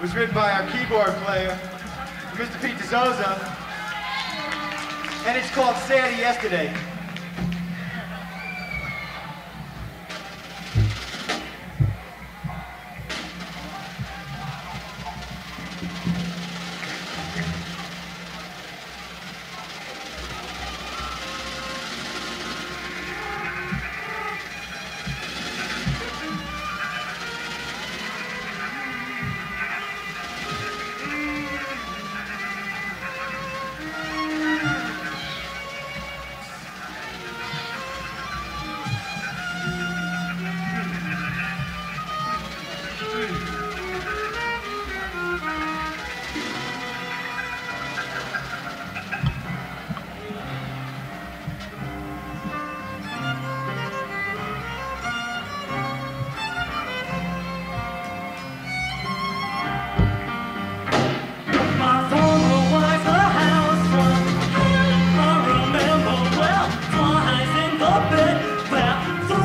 was written by our keyboard player, Mr. Pete Dizozza, and it's called Sadder Yesterday.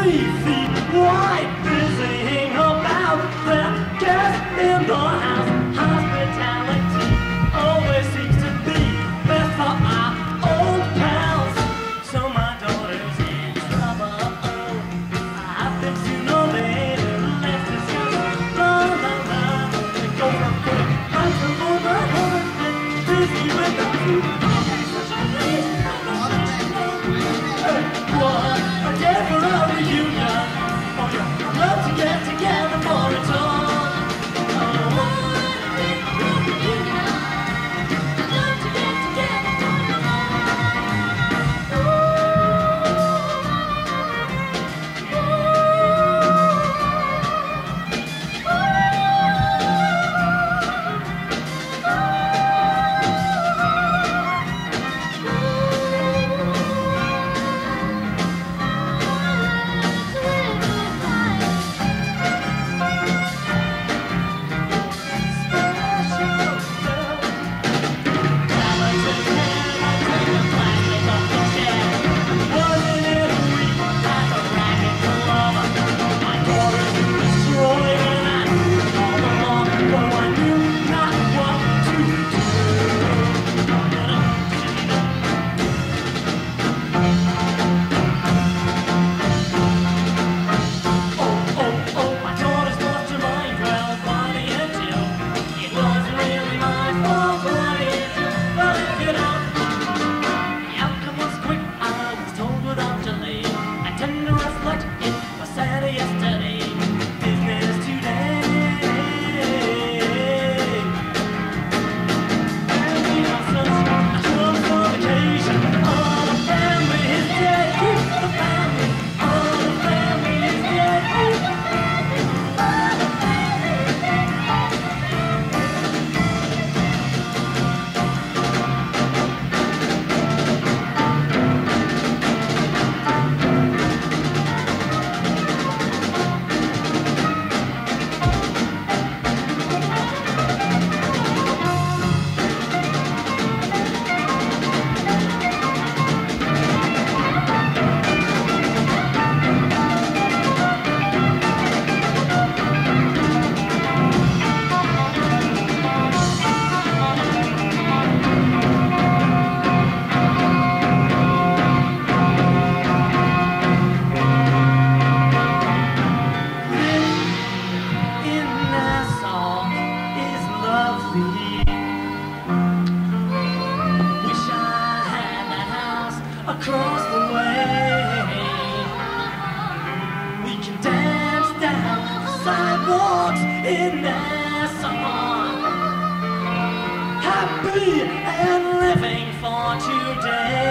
Three feet wide, busying about there. Guest in the house, hospitality always seems to be best for our old pals. So my daughter's in trouble. I happen to know later left his house. La la la, go from good. I'm from over husband, busy with the food. Yesterday, sidewalks in Nassau. Happy and living for today.